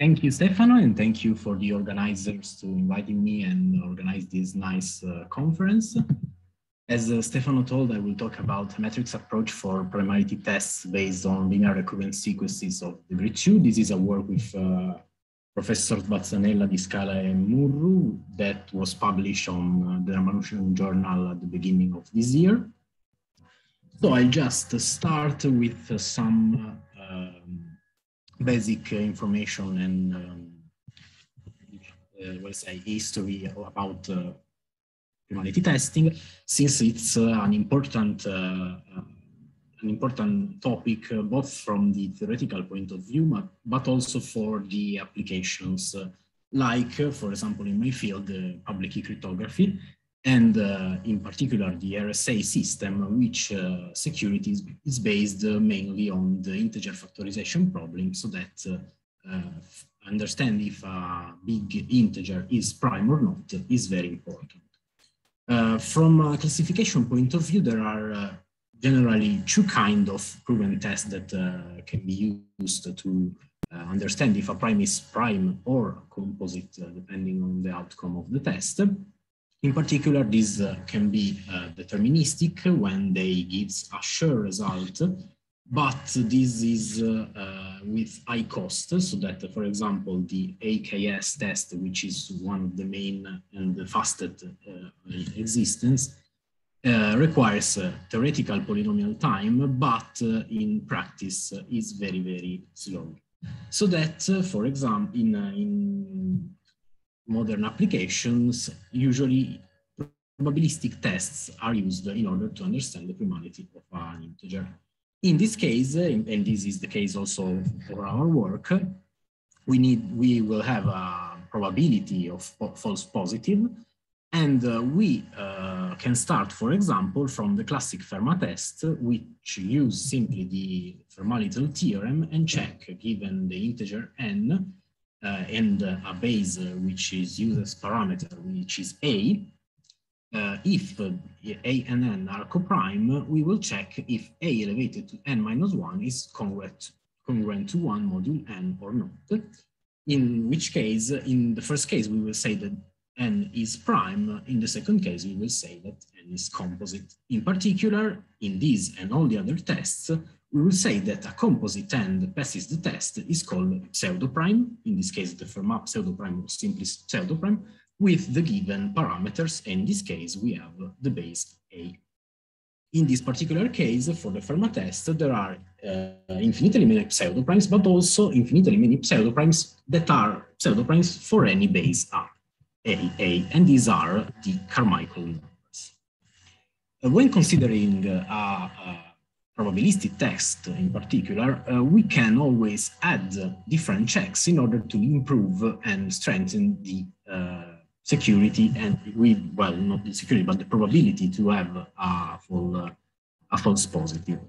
Thank you, Stefano, and thank you for the organizers to inviting me and organize this nice uh, conference. As uh, Stefano told, I will talk about a matrix approach for primality tests based on linear recurrent sequences of degree two. This is a work with uh, Professor Bazzanella, Di Scala, and Murru that was published on uh, the Ramanujan Journal at the beginning of this year. So I'll just start with some um, basic information and um, uh, say history about uh, primality testing, since it's uh, an important uh, an important topic uh, both from the theoretical point of view, but, but also for the applications, uh, like, for example, in my field, public key cryptography, and uh, in particular the RSA system, which uh, security is, is based uh, mainly on the integer factorization problem, so that uh, uh, understand if a big integer is prime or not is very important. Uh, from a classification point of view, there are generally two kind of proven tests that can be used to understand if a prime is prime or composite, depending on the outcome of the test. In particular, this uh, can be uh, deterministic when they gives a sure result, but this is uh, uh with high cost, so that, for example, the AKS test, which is one of the main and the fastest uh, existence, uh, requires theoretical polynomial time, but in practice is very, very slow. So that, for example, in, in modern applications, usually probabilistic tests are used in order to understand the primality of an integer. In this case, and this is the case also for our work, we need we will have a probability of false positive, and uh, we uh, can start, for example, from the classic Fermat test, which use simply the Fermat-Little theorem and check, given the integer n, and a base uh, which is used as parameter, which is a, uh, if uh, a and n are coprime, we will check if a elevated to n minus 1 is congruent, congruent to 1 module n or not. In which case, in the first case, we will say that n is prime. In the second case, we will say that n is composite. In particular, in these and all the other tests, we will say that a composite that passes the test is called pseudoprime. In this case, the Fermat pseudoprime was simply pseudoprime with the given parameters. In this case, we have the base A. In this particular case, for the Fermat test, there are uh, infinitely many pseudoprimes, but also infinitely many pseudoprimes that are pseudoprimes for any base A, A, and these are the Carmichael numbers. Uh, when considering uh, a probabilistic test in particular, uh, we can always add different checks in order to improve and strengthen the uh, security and we, well, not the security, but the probability to have a, full, uh, a false positive.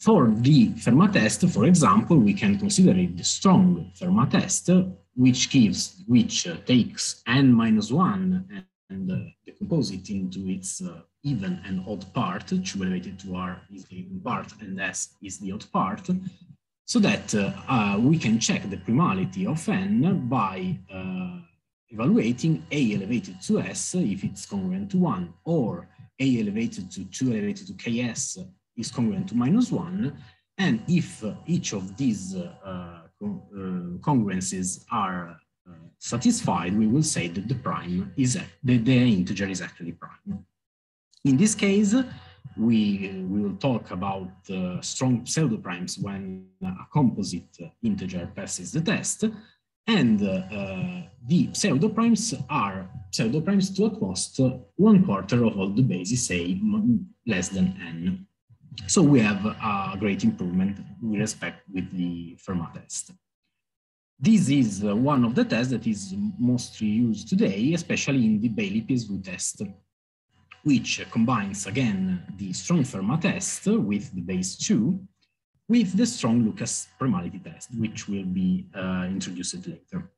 For the Fermat test, for example, we can consider it the strong Fermat test, which gives, which uh, takes n minus one and uh, decompose it into its uh, even and odd part, 2 elevated to r is the even part and s is the odd part, so that uh, uh, we can check the primality of n by uh, evaluating a elevated to s if it's congruent to 1, or a elevated to 2 elevated to ks is congruent to minus 1, and if each of these uh, congruences are satisfied, we will say that the prime is the, the integer is actually prime. In this case, we, we will talk about uh, strong pseudoprimes when a composite integer passes the test, and uh, the pseudoprimes are pseudoprimes to at most one quarter of all the bases, say less than n. So we have a great improvement with respect with the Fermat test. This is uh, one of the tests that is mostly used today, especially in the Baillie PSV test, which combines again the strong Fermat test with the base 2 with the strong Lucas primality test, which will be uh, introduced later.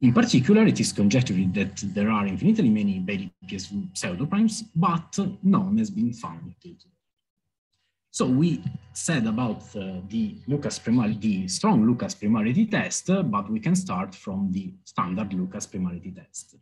In particular, it is conjectured that there are infinitely many Baillie PSV pseudoprimes, but none has been found. So we said about uh, the Lucas primality, the strong Lucas primality test, uh, but we can start from the standard Lucas primality test.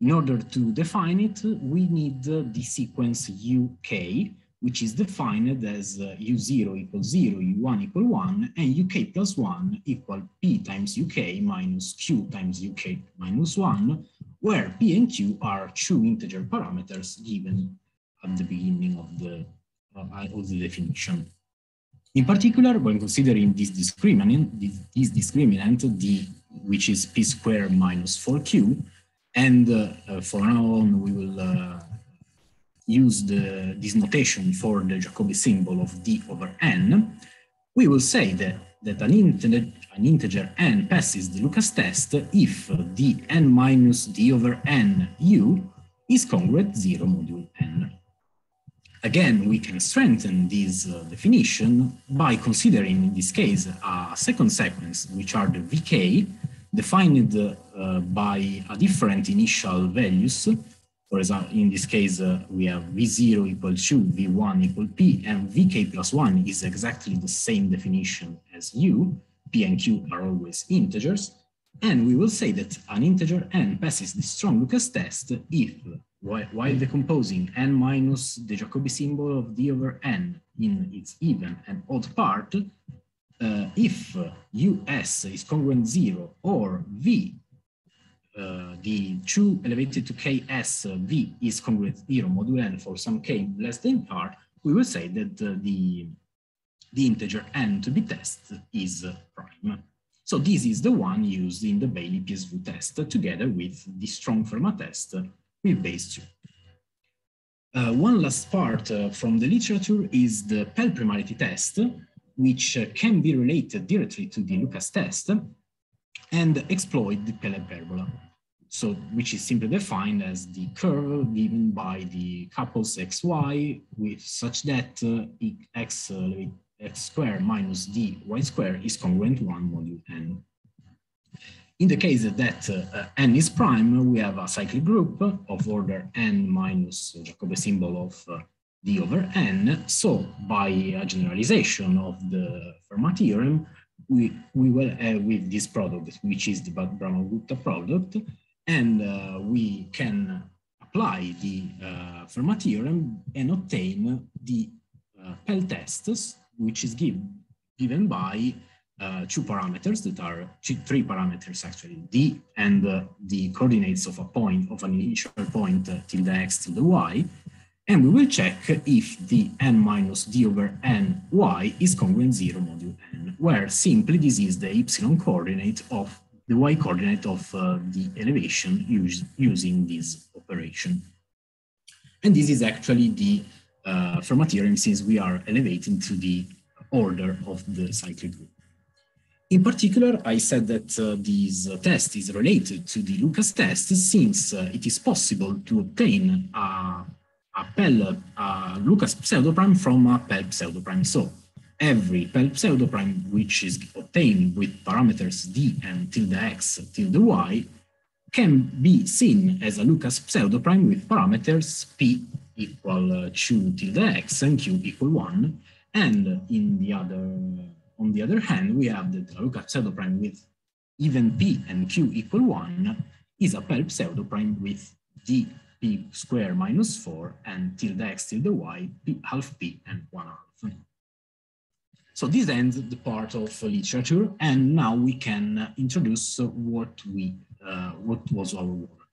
In order to define it, we need uh, the sequence UK, which is defined as uh, U0 equals 0, U1 equal 1, and UK plus 1 equal P times UK minus Q times UK minus 1, where P and Q are two integer parameters given at the beginning of the of the definition. In particular, when considering this discriminant, this, discriminant, d, which is p squared minus 4q, and uh, uh, for now on we will uh, use the, this notation for the Jacobi symbol of d over n, we will say that, that an, integer, an integer n passes the Lucas test if d n minus d over n u is congruent 0 modulo n. Again, we can strengthen this uh, definition by considering, in this case, a second sequence, which are the VK, defined uh, by a different initial values. For example, in this case, uh, we have V0 equal 2, V1 equal P, and VK plus 1 is exactly the same definition as U. P and Q are always integers. And we will say that an integer n passes the strong Lucas test if while decomposing n minus the Jacobi symbol of d over n in its even and odd part, uh, if us is congruent zero or v, uh, the 2 elevated to ks v is congruent zero modulo n for some k less than r, we will say that uh, the, the integer n to be tested is prime. So this is the one used in the Baillie PSV test together with the strong Fermat test with base 2. Uh, one last part uh, from the literature is the Pell primality test, which uh, can be related directly to the Lucas test and exploit the Pell hyperbola. So, which is simply defined as the curve given by the couples xy with such that uh, x, uh, x square minus d y squared is congruent to 1 modulo n. In the case that uh, n is prime, we have a cyclic group of order n minus Jacobi symbol of uh, d over n. So by a generalization of the Fermat theorem, we, we will have with this product, which is the Brahmagupta product, and uh, we can apply the uh, Fermat theorem and obtain the uh, Pell tests, which is give, given by uh, two parameters that are three parameters actually, d and uh, the coordinates of a point, of an initial point uh, tilde x tilde y. And we will check if the n minus d over n y is congruent 0 modulo n, where simply this is the epsilon coordinate of the y coordinate of uh, the elevation used, using this operation. And this is actually the uh, Fermat theorem since we are elevating to the order of the cyclic group. In particular, I said that uh, this uh, test is related to the Lucas test since uh, it is possible to obtain a, a Pell a Lucas pseudoprime from a Pell pseudoprime. So every Pell pseudoprime which is obtained with parameters d and tilde x tilde y can be seen as a Lucas pseudoprime with parameters p equal uh, 2 tilde x and q equal 1 and in the other on the other hand, we have the Lucas pseudoprime with even p and q equal 1 is a Pell pseudoprime with d p square minus 4 and tilde x tilde y p half p and 1 half. So this ends the part of literature, and now we can introduce what we uh, what was our work.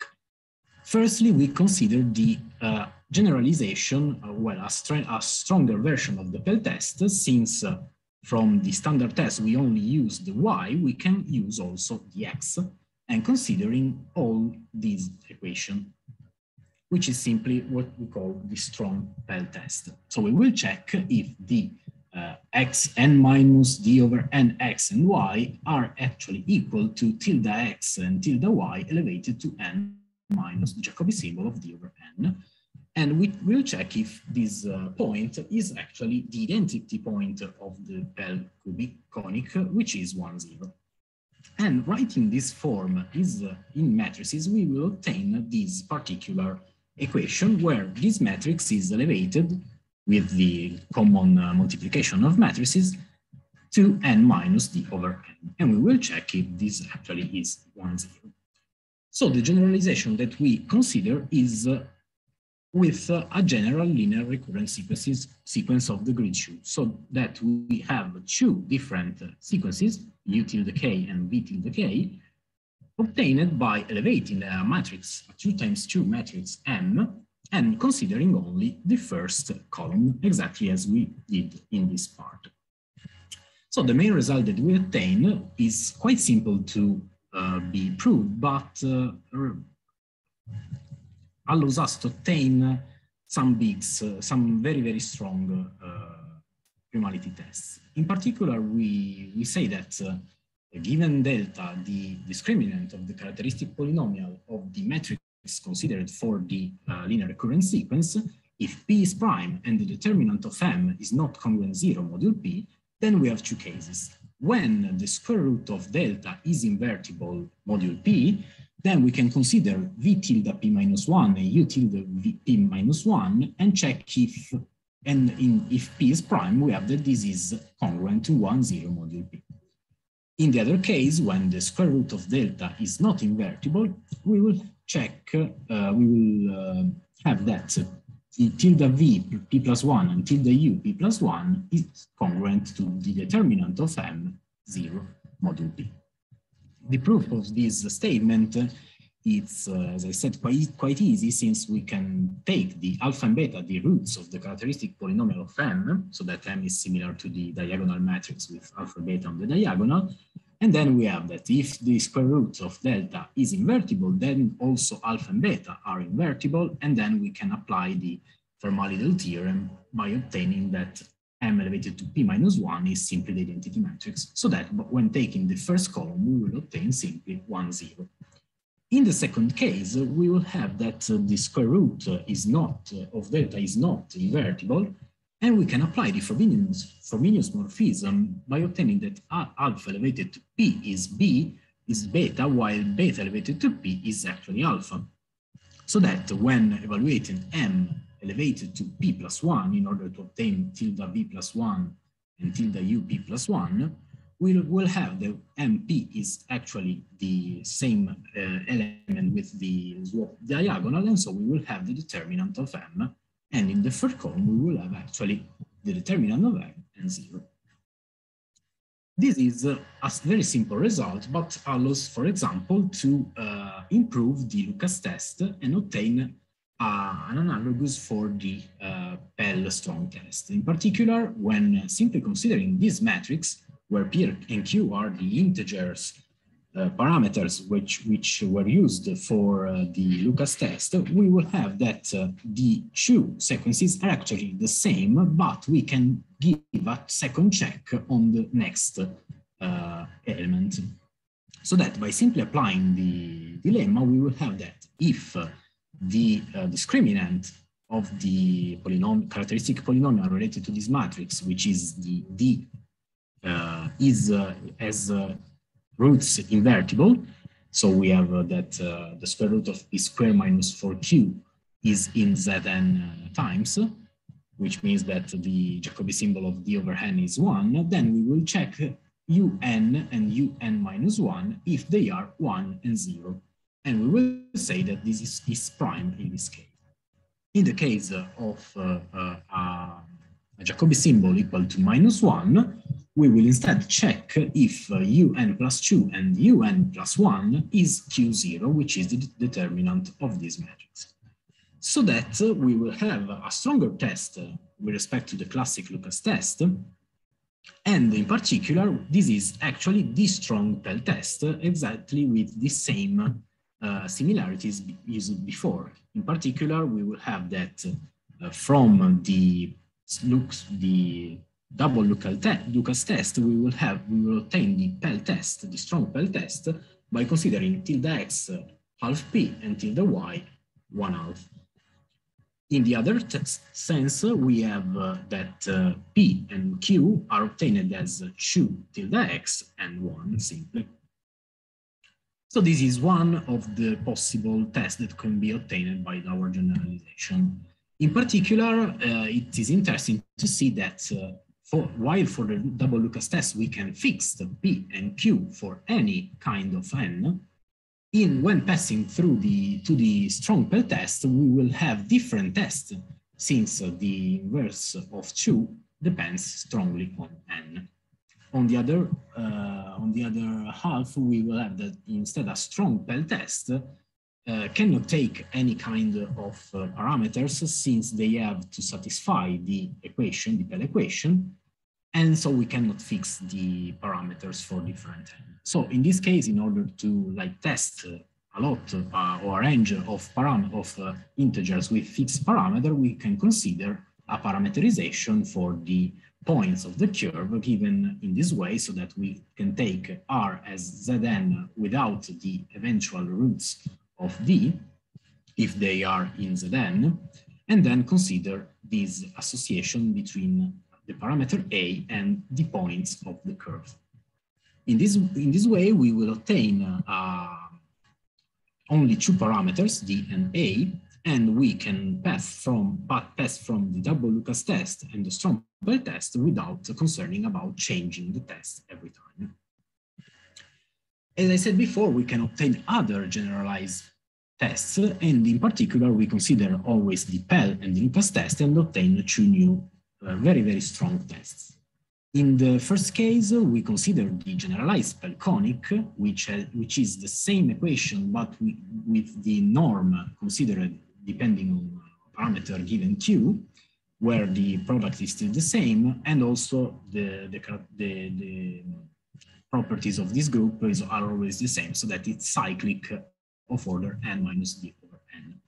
Firstly, we consider the uh, generalization, uh, well, a, a, stronger version of the Pell test, since uh, from the standard test, we only use the y, we can use also the x, and considering all these equation, which is simply what we call the strong Pell test. So we will check if the uh, x n minus d over n x and y are actually equal to tilde x and tilde y elevated to n minus the Jacobi symbol of d over n. And we will check if this uh, point is actually the identity point of the Pell cubic conic, which is 1, 0. And writing this form is uh, in matrices, we will obtain this particular equation where this matrix is elevated with the common uh, multiplication of matrices to n minus d over n. And we will check if this actually is 1, 0. So the generalization that we consider is uh, with a general linear recurrent sequences sequence of the degree two, so that we have two different sequences, u tilde k and v tilde k, obtained by elevating a matrix, a 2 times 2 matrix M, and considering only the first column, exactly as we did in this part. So the main result that we obtain is quite simple to uh, be proved, but uh, allows us to obtain some bigs, uh, some very, very strong primality tests. In particular, we, we say that given delta, the discriminant of the characteristic polynomial of the metric is considered for the uh, linear recurrent sequence, if P is prime and the determinant of M is not congruent zero module P, then we have two cases. When the square root of delta is invertible module P, then we can consider V tilde P minus one and U tilde v, P minus one and check if, and in, if P is prime, we have that this is congruent to one zero module P. In the other case, when the square root of delta is not invertible, we will check, uh, we will uh, have that tilde v p plus 1 and tilde u p plus 1 is congruent to the determinant of m 0 module p. The proof of this statement it's, uh, as I said, quite, quite easy since we can take the alpha and beta, the roots of the characteristic polynomial of m, so that m is similar to the diagonal matrix with alpha beta on the diagonal, and then we have that if the square root of delta is invertible, then also alpha and beta are invertible, and then we can apply the Fermat-Little theorem by obtaining that m elevated to p minus 1 is simply the identity matrix, so that when taking the first column, we will obtain simply 1, 0. In the second case, we will have that uh, the square root uh, is not, uh, of delta is not invertible, and we can apply the Frobenius, Frobenius morphism by obtaining that alpha elevated to p is b, is beta, while beta elevated to p is actually alpha. So that when evaluating m elevated to p plus 1 in order to obtain tilde v plus 1 and tilde u p plus 1, we'll, we'll have the MP is actually the same uh, element with the swap diagonal, and so we will have the determinant of M and in the third column, we will have actually the determinant of m and zero. This is a, a very simple result, but allows, for example, to uh, improve the Lucas test and obtain an analogous for the uh, Pell strong test. In particular, when simply considering this matrix, where P and Q are the integers uh, parameters which, which were used for uh, the Lucas test, we will have that uh, the two sequences are actually the same, but we can give a second check on the next uh, element. So that by simply applying the dilemma, we will have that if the uh, discriminant of the polynomial characteristic polynomial related to this matrix, which is the d, uh, is as roots invertible. So we have uh, that uh, the square root of p square minus 4q is in zn uh, times, which means that the Jacobi symbol of d over n is 1. Then we will check un and un minus 1 if they are 1 and 0. And we will say that this is, is prime in this case. In the case of uh, uh, a Jacobi symbol equal to minus 1, we will instead check if uh, un plus 2 and un plus 1 is q0, which is the determinant of this matrix. So that uh, we will have a stronger test uh, with respect to the classic Lucas test. And in particular, this is actually the strong Pell test, exactly with the same uh, similarities used before. In particular, we will have that uh, from the looks the double Lucas test, we will have, we will obtain the Pell test, the strong Pell test, by considering tilde x half p and tilde y one half. In the other sense, we have uh, that uh, p and q are obtained as 2 tilde x and 1 simply. So this is one of the possible tests that can be obtained by our generalization. In particular, uh, it is interesting to see that uh, for, while for the double Lucas test, we can fix the P and Q for any kind of N, in when passing through the to the strong Pell test, we will have different tests since the inverse of 2 depends strongly on n. On the other uh, on the other half, we will have that instead a strong Pell test uh, cannot take any kind of uh, parameters since they have to satisfy the equation, the Pell equation, and so we cannot fix the parameters for different. So in this case, in order to like test a lot uh, or a range of, param of uh, integers with fixed parameter, we can consider a parameterization for the points of the curve given in this way so that we can take R as Zn without the eventual roots of V if they are in Zn, and then consider this association between the parameter A and the points of the curve. In this, in this way, we will obtain uh, only two parameters, D and A, and we can pass from pass from the double Lucas test and the strong Pell test without concerning about changing the test every time. As I said before, we can obtain other generalized tests, and in particular, we consider always the Pell and the Lucas test and obtain two new uh, very, very strong tests. In the first case, we consider the generalized Pell-conic, which, uh, which is the same equation, but we, with the norm considered depending on parameter given q, where the product is still the same, and also the, the, the, the properties of this group is, are always the same, so that it's cyclic of order n minus d over n.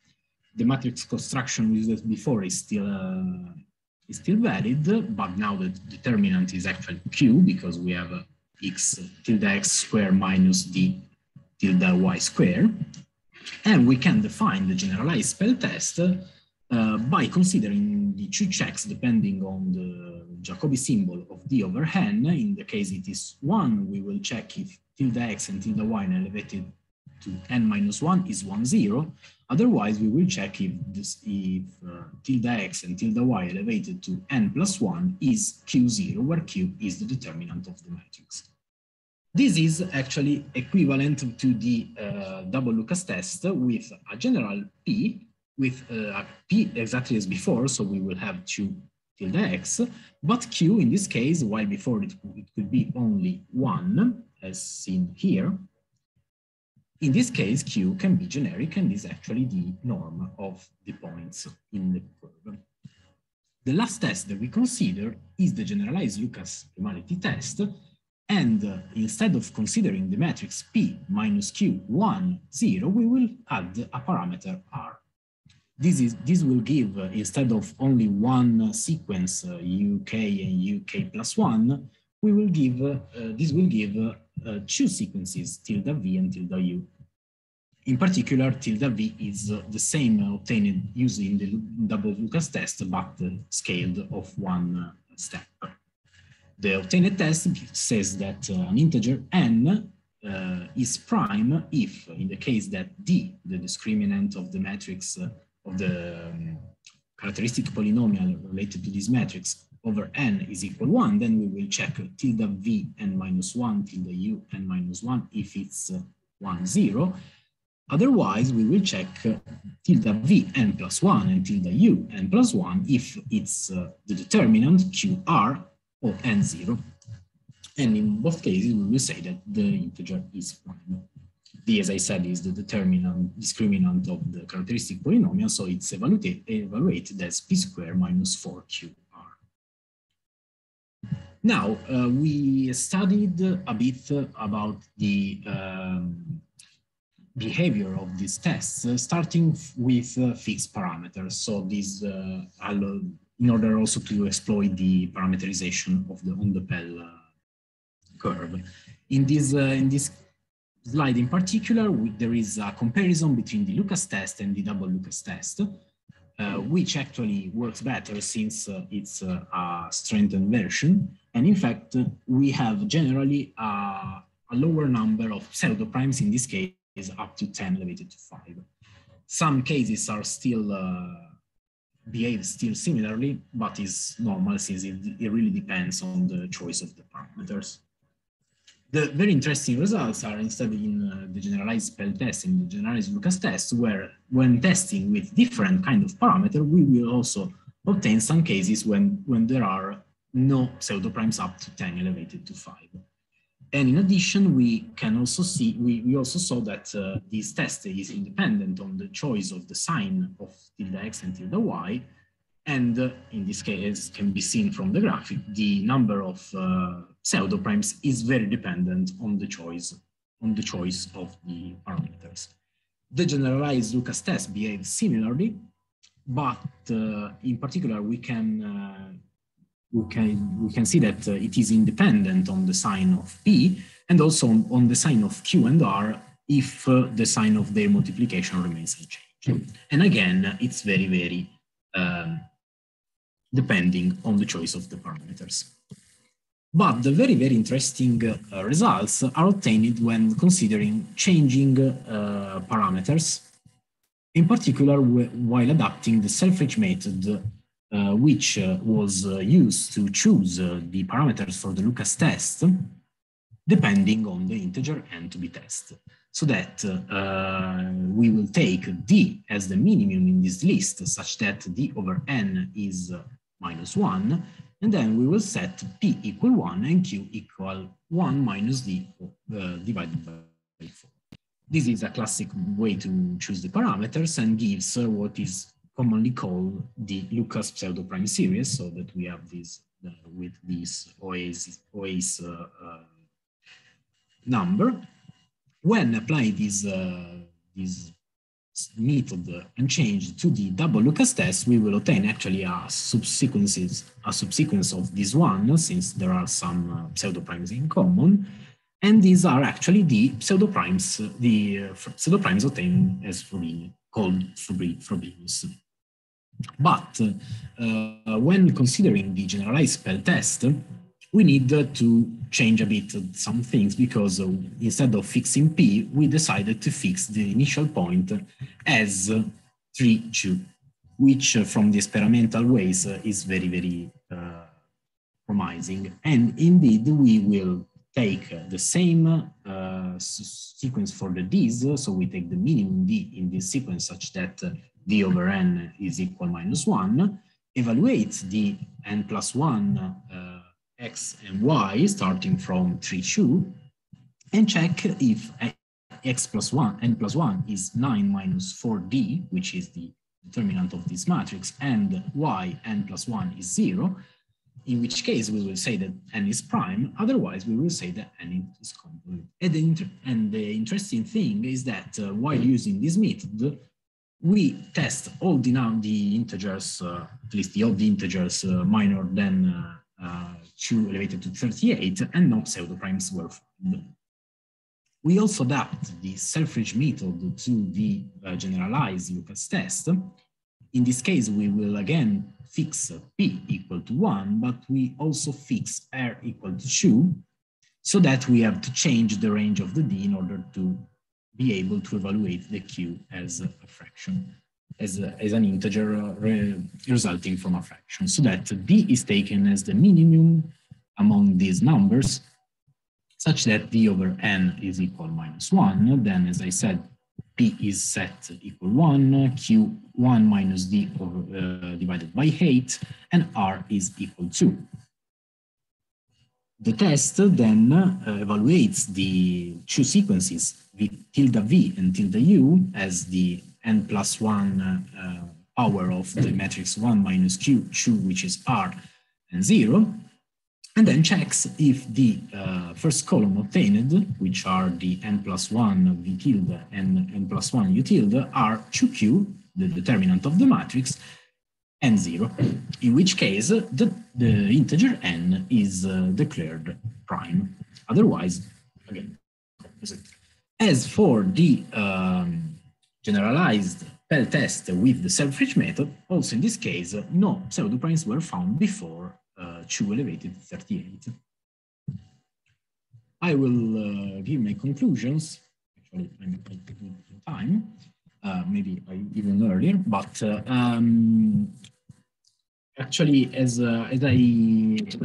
The matrix construction we used before is still uh, is still valid, but now the determinant is actually q because we have x tilde x square minus d tilde y square. And we can define the generalized Pell test uh, by considering the two checks depending on the Jacobi symbol of d over n. In the case it is 1, we will check if tilde x and tilde y elevated to n minus 1 is 1, 0. Otherwise, we will check if, this, if uh, tilde x and tilde y elevated to n plus 1 is q0, where q is the determinant of the matrix. This is actually equivalent to the uh, double Lucas test with a general p with uh, a p exactly as before, so we will have 2 tilde x, but q in this case, while before it, it could be only 1, as seen here, in this case, Q can be generic and is actually the norm of the points in the curve. The last test that we consider is the generalized Lucas primality test. And uh, instead of considering the matrix P minus Q 1, 0, we will add a parameter R. This, is, this will give, uh, instead of only one sequence, uh, UK and UK plus 1, we will give, uh, this will give uh, uh, two sequences, tilde v and tilde u. In particular, tilde v is uh, the same obtained using the double Lucas test, but scaled of one step. The obtained test says that an integer n uh, is prime if, in the case that d, the discriminant of the matrix uh, of the um, characteristic polynomial related to this matrix over n is equal 1, then we will check tilde v n minus 1 tilde u n minus 1 if it's uh, 1, 0. Otherwise, we will check uh, tilde v n plus 1 and tilde u n plus 1 if it's uh, the determinant qr or n0. And in both cases, we will say that the integer is prime. D, as I said, is the determinant discriminant of the characteristic polynomial, so it's evaluated, evaluated as p squared minus 4qr. Now, uh, we studied a bit about the um, behavior of these tests, uh, starting with uh, fixed parameters. So these, uh, in order also to exploit the parameterization of the on the Pell uh, curve. In this, uh, in this slide in particular, we, there is a comparison between the Lucas test and the double Lucas test, uh, which actually works better since uh, it's uh, a strengthened version. And in fact, we have generally a lower number of pseudo primes in this case up to 10 elevated to 5. Some cases are still uh, behaves still similarly, but is normal since it, it really depends on the choice of the parameters. The very interesting results are instead in uh, the generalized Pell test and the generalized Lucas test, where when testing with different kind of parameter, we will also obtain some cases when, when there are no pseudo primes up to 10 elevated to 5. And in addition, we can also see, we, we also saw that uh, this test is independent on the choice of the sign of tilde x and tilde y. And uh, in this case, can be seen from the graphic, the number of uh, pseudo primes is very dependent on the choice, on the choice of the parameters. The generalized Lucas test behaves similarly, but uh, in particular, we can uh, we can, we can see that uh, it is independent on the sign of P and also on, on the sign of Q and R if uh, the sign of their multiplication remains unchanged. And again, it's very, very um, depending on the choice of the parameters. But the very, very interesting uh, results are obtained when considering changing uh, parameters, in particular while adapting the Selfridge method which uh, was uh, used to choose the parameters for the Lucas test, depending on the integer n to be tested. So that we will take d as the minimum in this list, such that d over n is minus 1, and then we will set p equal 1 and q equal 1 minus d uh, divided by 4. This is a classic way to choose the parameters and gives uh, what is commonly called the Lucas pseudo prime series, so that we have this uh, with this OEIS, OEIS uh, uh, number. When apply this, uh, this method unchanged to the double Lucas test, we will obtain actually a subsequences, a subsequence of this one, since there are some uh, pseudo primes in common. And these are actually the pseudo primes, the uh, pseudo primes obtained as Frobenius, called Frobenius. But uh, when considering the generalized Pell test, we need to change a bit some things because uh, instead of fixing P, we decided to fix the initial point as 3, 2, which uh, from the experimental ways uh, is very, very uh, promising. And indeed, we will take the same uh, sequence for the Ds, so we take the minimum D in this sequence such that d over n is equal minus 1, evaluates the n plus 1 uh, x and y starting from 3, 2, and check if x plus 1, n plus 1 is 9 minus 4d, which is the determinant of this matrix, and y, n plus 1 is 0, in which case we will say that n is prime, otherwise we will say that n is convolute. And the, and the interesting thing is that uh, while using this method, we test all the now the integers, uh, at least the odd integers uh, minor than uh, uh 2 elevated to 38, and no pseudo primes were found. We also adapt the Selfridge method to the uh, generalized Lucas test. In this case, we will again fix p equal to 1, but we also fix r equal to 2, so that we have to change the range of the d in order to be able to evaluate the q as a fraction, as, a, as an integer uh, re, resulting from a fraction, so that d is taken as the minimum among these numbers, such that d over n is equal minus 1. Then, as I said, p is set equal 1, q 1 minus d over, uh, divided by 8, and r is equal 2. The test then uh, evaluates the two sequences, tilde v and tilde u, as the n plus 1 uh, power of the matrix 1 minus q, 2, which is r, and 0, and then checks if the uh, first column obtained, which are the n plus 1 v tilde and n plus 1 u tilde, are 2q, the determinant of the matrix, n 0, in which case the, the integer n is uh, declared prime. Otherwise, again, as for the um, generalized Pell test with the Selfridge method, also in this case, no pseudoprimes were found before uh, 2 elevated 38. I will uh, give my conclusions. Actually, I'm time uh, maybe even earlier, but uh, um, Actually, as, uh, as, I,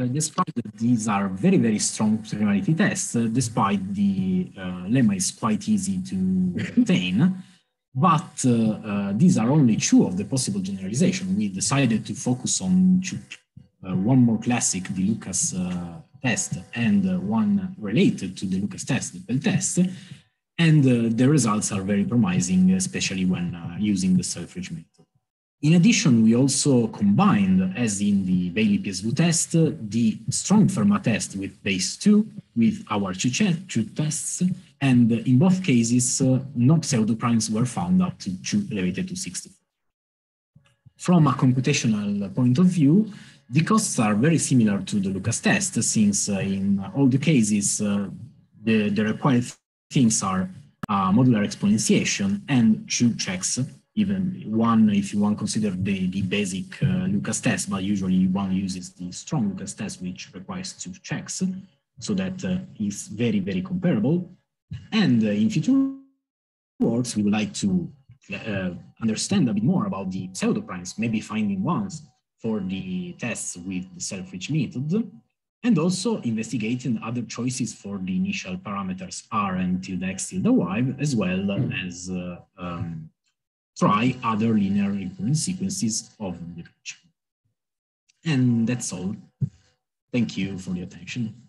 described, these are very, very strong primality tests, uh, despite the uh, lemma is quite easy to obtain. But uh, uh, these are only two of the possible generalization. We decided to focus on two, uh, one more classic, the Lucas test, and one related to the Lucas test, the Pell test. And the results are very promising, especially when using the Selfridge method. In addition, we also combined, as in the Baillie PSV test, the strong Fermat test with base 2 with our two, two tests, and in both cases, uh, no pseudoprimes were found up to 2 elevated to 64. From a computational point of view, the costs are very similar to the Lucas test, since uh, in all the cases, uh, the, the required things are uh, modular exponentiation and two checks even one, if you want to consider the, the basic uh, Lucas test, but usually one uses the strong Lucas test, which requires two checks, so that uh, is very, very comparable. And uh, in future works, we would like to uh, understand a bit more about the pseudo primes, maybe finding ones for the tests with the Selfridge method, and also investigating other choices for the initial parameters R and tilde X tilde Y, as well as uh, um, try other linear recurrent sequences of the region. And that's all. Thank you for the attention.